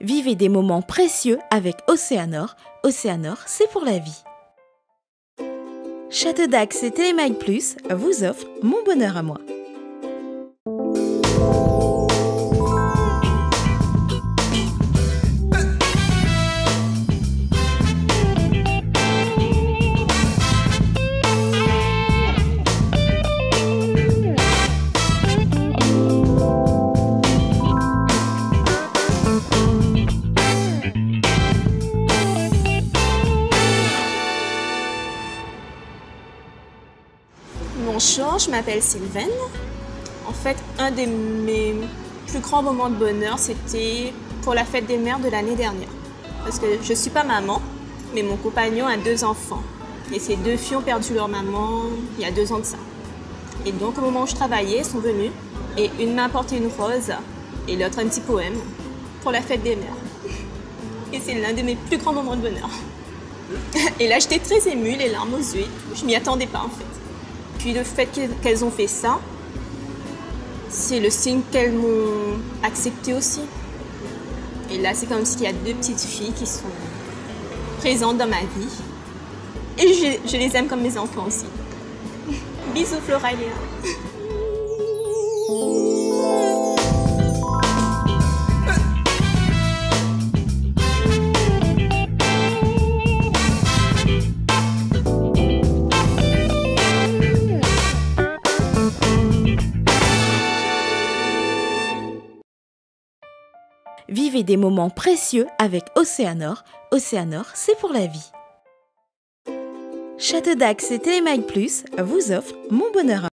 Vivez des moments précieux avec Océanor. Océanor, c'est pour la vie. Château d'Axe et Télémail Plus vous offrent Mon bonheur à moi. Bonjour, je m'appelle Sylvaine. En fait, un de mes plus grands moments de bonheur, c'était pour la fête des mères de l'année dernière. Parce que je ne suis pas maman, mais mon compagnon a deux enfants. Et ces deux filles ont perdu leur maman il y a deux ans de ça. Et donc, au moment où je travaillais, ils sont venus et une m'a apporté une rose et l'autre un petit poème pour la fête des mères. Et c'est l'un de mes plus grands moments de bonheur. Et là, j'étais très émue, les larmes aux yeux. Je m'y attendais pas en fait. Puis le fait qu'elles ont fait ça, c'est le signe qu'elles m'ont accepté aussi. Et là, c'est comme s'il y a deux petites filles qui sont présentes dans ma vie. Et je, je les aime comme mes enfants aussi. Bisous Flora et Léa. Vivez des moments précieux avec Océanor. Océanor, c'est pour la vie. Château d'Axe et Télémail Plus vous offrent Mon bonheur